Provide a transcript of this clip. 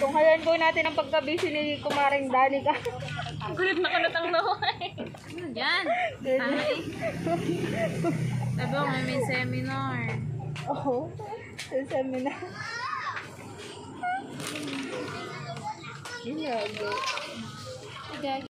Kung hayan ko natin ang pagkabisi ni Kumaring Danica. Gulit na kanatang naway. Eh. Yan. Ay. Sabi ko, may may seminar. Oo. Sa seminar. Iyago.